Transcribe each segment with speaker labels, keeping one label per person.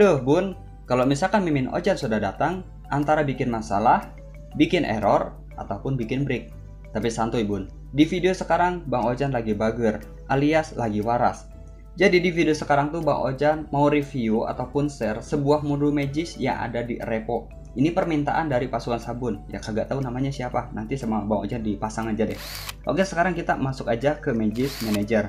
Speaker 1: Aduh, Bun, kalau misalkan Mimin Ojan sudah datang, antara bikin masalah, bikin error, ataupun bikin break. Tapi santuy, Bun. Di video sekarang, Bang Ojan lagi bager, alias lagi waras. Jadi di video sekarang tuh Bang Ojan mau review ataupun share sebuah modul Magis yang ada di repo. Ini permintaan dari pasukan sabun. Ya kagak tahu namanya siapa. Nanti sama Bang Ojan dipasang aja deh. Oke, sekarang kita masuk aja ke Magis Manager.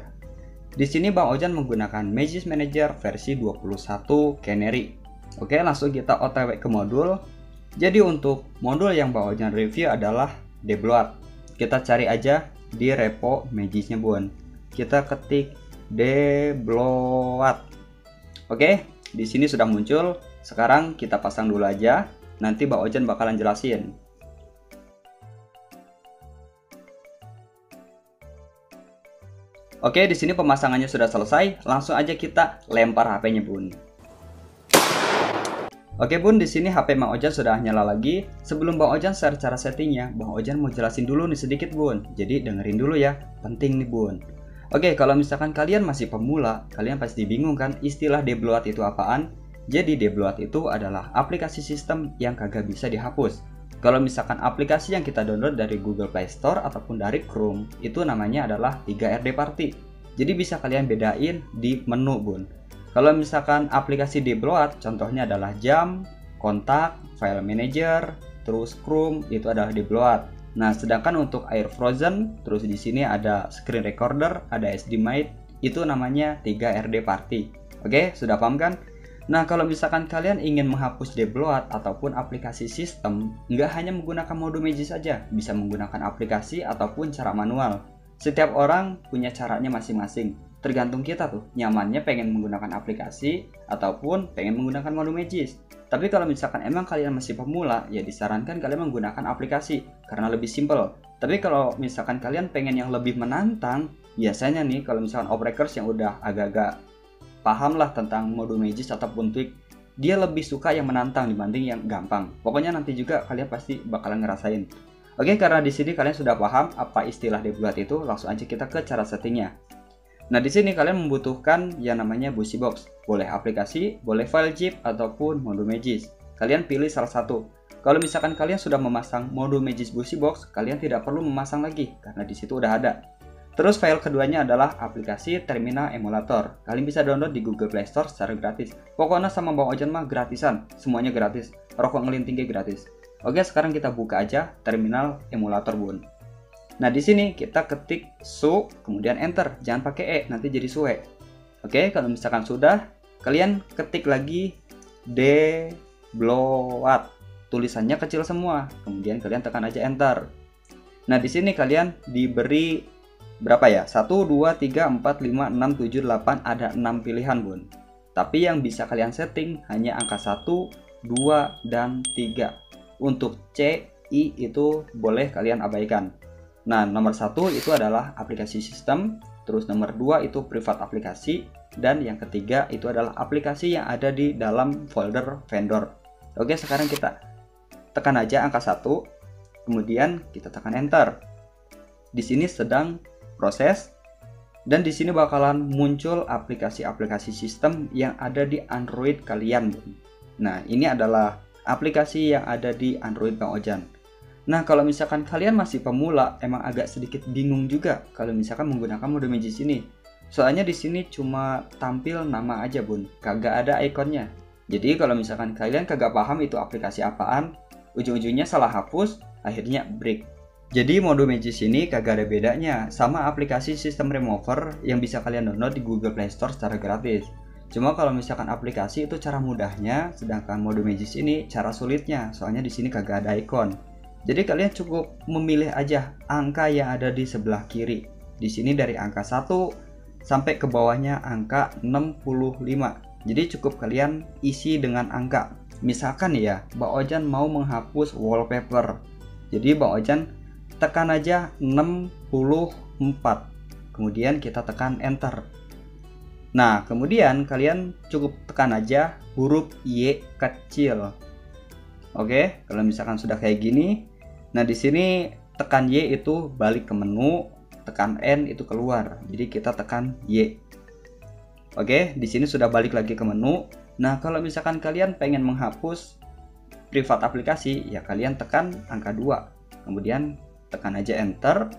Speaker 1: Di sini Bang Ojan menggunakan Magis Manager versi 21 Canary. Oke, langsung kita OTW ke modul. Jadi untuk modul yang Bang Ojan review adalah Debloat. Kita cari aja di repo Magisnya Bun. Kita ketik Debloat. Oke, di sini sudah muncul. Sekarang kita pasang dulu aja. Nanti Bang Ojan bakalan jelasin. Oke, di sini pemasangannya sudah selesai. Langsung aja kita lempar HP-nya, Bun. Oke bun, di sini HP Bang Ojan sudah nyala lagi. Sebelum Bang Ojan share cara settingnya, Bang Ojan mau jelasin dulu nih sedikit bun. Jadi dengerin dulu ya, penting nih bun. Oke, kalau misalkan kalian masih pemula, kalian pasti bingung kan istilah debloat itu apaan? Jadi debloat itu adalah aplikasi sistem yang kagak bisa dihapus. Kalau misalkan aplikasi yang kita download dari Google Play Store ataupun dari Chrome, itu namanya adalah 3RD Party. Jadi bisa kalian bedain di menu bun. Kalau misalkan aplikasi di Bloat, contohnya adalah jam, kontak, file manager, terus Chrome itu adalah di Bloat. Nah, sedangkan untuk Air Frozen, terus di sini ada screen recorder, ada SD Mate, itu namanya 3RD Party. Oke, sudah paham kan? Nah, kalau misalkan kalian ingin menghapus Debloat ataupun aplikasi sistem, nggak hanya menggunakan mode Magic saja, bisa menggunakan aplikasi ataupun cara manual. Setiap orang punya caranya masing-masing. Tergantung kita tuh, nyamannya pengen menggunakan aplikasi ataupun pengen menggunakan mode Magis. Tapi kalau misalkan emang kalian masih pemula, ya disarankan kalian menggunakan aplikasi karena lebih simple. Tapi kalau misalkan kalian pengen yang lebih menantang, biasanya nih kalau misalkan operators yang udah agak-agak paham lah tentang mode Magis ataupun tweak, dia lebih suka yang menantang dibanding yang gampang. Pokoknya nanti juga kalian pasti bakalan ngerasain. Oke, karena di sini kalian sudah paham apa istilah debloat itu, langsung aja kita ke cara settingnya. Nah, di sini kalian membutuhkan yang namanya Busy Box. Boleh aplikasi, boleh file zip, ataupun mode Magis. Kalian pilih salah satu. Kalau misalkan kalian sudah memasang mode Magis Busy Box, kalian tidak perlu memasang lagi, karena di situ udah ada. Terus file keduanya adalah aplikasi Terminal Emulator. Kalian bisa download di Google Play Store secara gratis. Pokoknya sama Bang Ojan mah gratisan, semuanya gratis. Rokok ngelintingnya gratis. Oke, sekarang kita buka aja Terminal Emulator, Bun. Nah, di sini kita ketik su, kemudian enter. Jangan pakai e, nanti jadi sue. Oke, kalau misalkan sudah, kalian ketik lagi debloat. Tulisannya kecil semua. Kemudian kalian tekan aja enter. Nah, di sini kalian diberi berapa ya? 1 2 3 4 5 6 7 8 ada 6 pilihan, Bun. Tapi yang bisa kalian setting hanya angka 1, 2 dan 3. Untuk C, I itu boleh kalian abaikan. Nah, nomor satu itu adalah aplikasi sistem, terus nomor dua itu privat aplikasi, dan yang ketiga itu adalah aplikasi yang ada di dalam folder vendor. Oke, sekarang kita tekan aja angka satu, kemudian kita tekan enter. Di sini sedang proses, dan di sini bakalan muncul aplikasi-aplikasi sistem yang ada di Android kalian. Nah, ini adalah aplikasi yang ada di Android Bang Ojan. Nah, kalau misalkan kalian masih pemula, emang agak sedikit bingung juga kalau misalkan menggunakan mode Magis ini. Soalnya di sini cuma tampil nama aja, Bun. Kagak ada ikonnya. Jadi kalau misalkan kalian kagak paham itu aplikasi apaan, ujung-ujungnya salah hapus, akhirnya break. Jadi mode Magis ini kagak ada bedanya sama aplikasi sistem remover yang bisa kalian download di Google Play Store secara gratis. Cuma kalau misalkan aplikasi itu cara mudahnya, sedangkan mode Magis ini cara sulitnya, soalnya di sini kagak ada ikon. Jadi kalian cukup memilih aja angka yang ada di sebelah kiri. Di sini dari angka 1 sampai ke bawahnya angka 65. Jadi cukup kalian isi dengan angka. Misalkan ya, Mbak Ojan mau menghapus wallpaper. Jadi Mbak Ojan tekan aja 64. Kemudian kita tekan enter. Nah, kemudian kalian cukup tekan aja huruf Y kecil. Oke, kalau misalkan sudah kayak gini, Nah, di sini tekan Y itu balik ke menu, tekan N itu keluar. Jadi kita tekan Y. Oke, di sini sudah balik lagi ke menu. Nah, kalau misalkan kalian pengen menghapus privat aplikasi, ya kalian tekan angka 2. Kemudian tekan aja enter.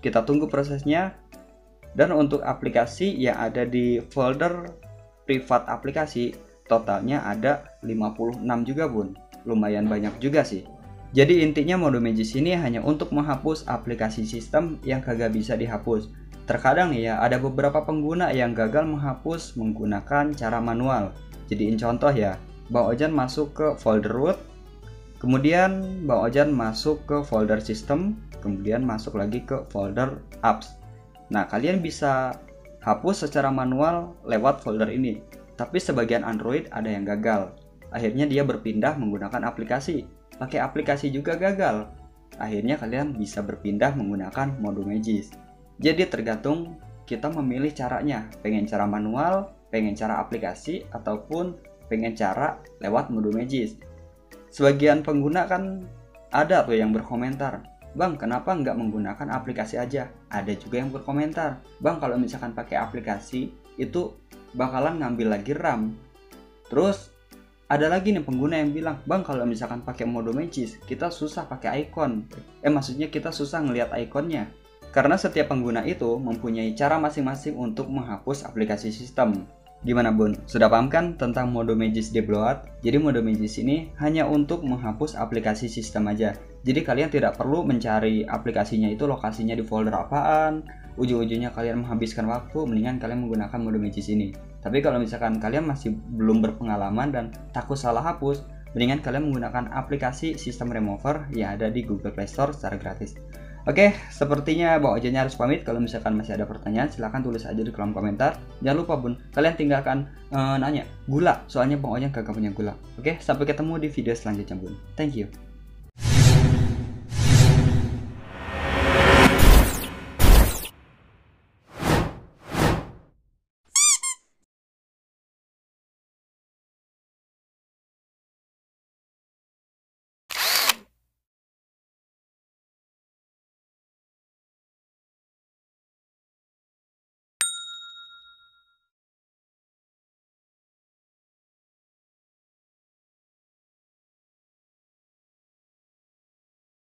Speaker 1: Kita tunggu prosesnya. Dan untuk aplikasi yang ada di folder privat aplikasi, totalnya ada 56 juga bun. Lumayan banyak juga sih. Jadi intinya mode Magis ini hanya untuk menghapus aplikasi sistem yang kagak bisa dihapus. Terkadang ya, ada beberapa pengguna yang gagal menghapus menggunakan cara manual. Jadiin contoh ya, Bang Ojan masuk ke folder root, kemudian Bang Ojan masuk ke folder system, kemudian masuk lagi ke folder apps. Nah, kalian bisa hapus secara manual lewat folder ini. Tapi sebagian Android ada yang gagal. Akhirnya dia berpindah menggunakan aplikasi pakai aplikasi juga gagal. Akhirnya kalian bisa berpindah menggunakan mode Magis. Jadi tergantung kita memilih caranya, pengen cara manual, pengen cara aplikasi, ataupun pengen cara lewat mode Magis. Sebagian pengguna kan ada tuh yang berkomentar, Bang, kenapa nggak menggunakan aplikasi aja? Ada juga yang berkomentar, Bang, kalau misalkan pakai aplikasi itu bakalan ngambil lagi RAM. Terus ada lagi nih pengguna yang bilang bang kalau misalkan pakai mode magis kita susah pakai icon eh maksudnya kita susah ngelihat ikonnya karena setiap pengguna itu mempunyai cara masing-masing untuk menghapus aplikasi sistem Gimana bun? Sudah paham kan tentang mode Magis Debloat? Jadi mode Magis ini hanya untuk menghapus aplikasi sistem aja. Jadi kalian tidak perlu mencari aplikasinya itu lokasinya di folder apaan, ujung-ujungnya kalian menghabiskan waktu, mendingan kalian menggunakan mode Magis ini. Tapi kalau misalkan kalian masih belum berpengalaman dan takut salah hapus, mendingan kalian menggunakan aplikasi sistem remover yang ada di Google Play Store secara gratis. Oke, sepertinya Bang Ojannya harus pamit. Kalau misalkan masih ada pertanyaan, silahkan tulis aja di kolom komentar. Jangan lupa bun, kalian tinggalkan uh, nanya gula, soalnya Bang Ojan kagak punya gula. Oke, sampai ketemu di video selanjutnya bun. Thank you.